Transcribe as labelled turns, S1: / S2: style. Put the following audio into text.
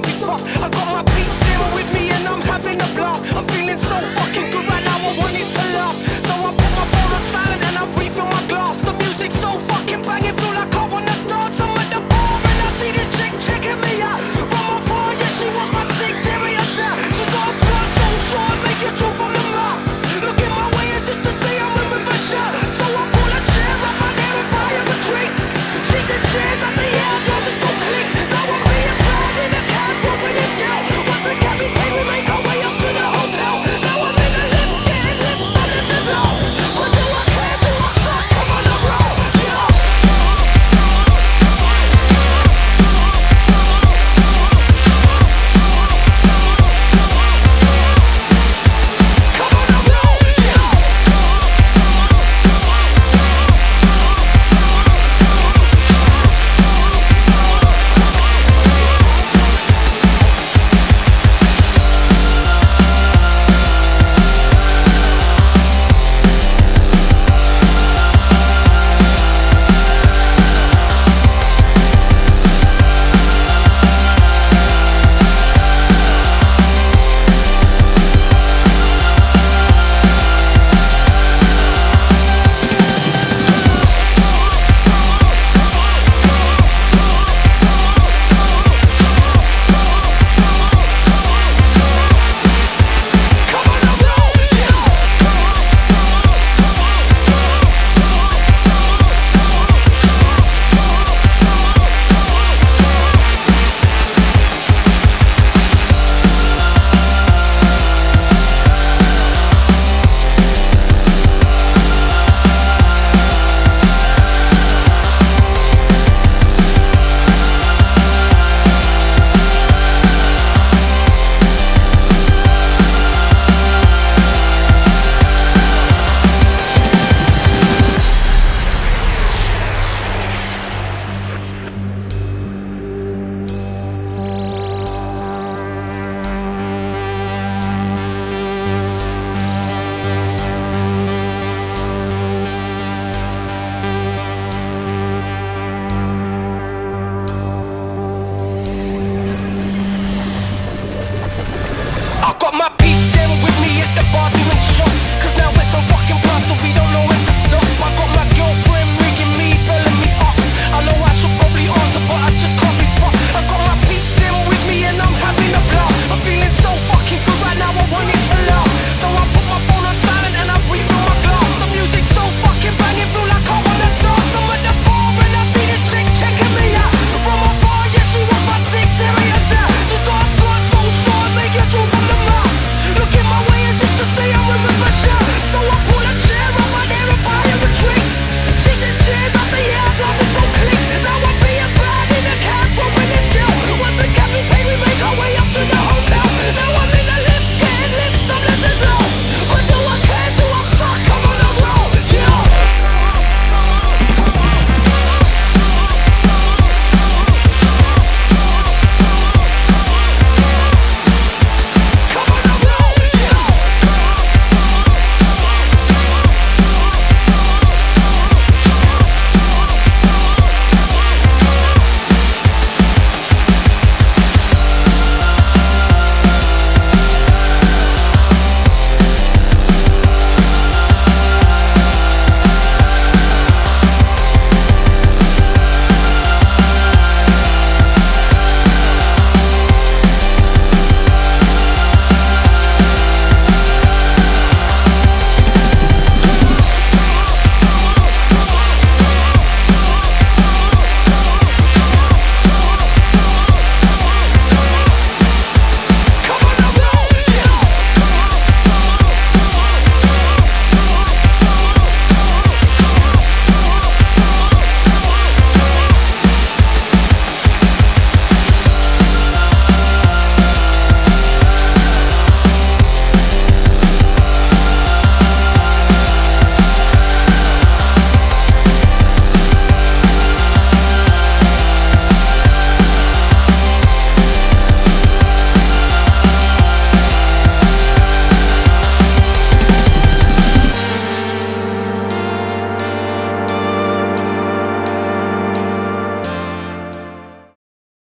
S1: got me fucked.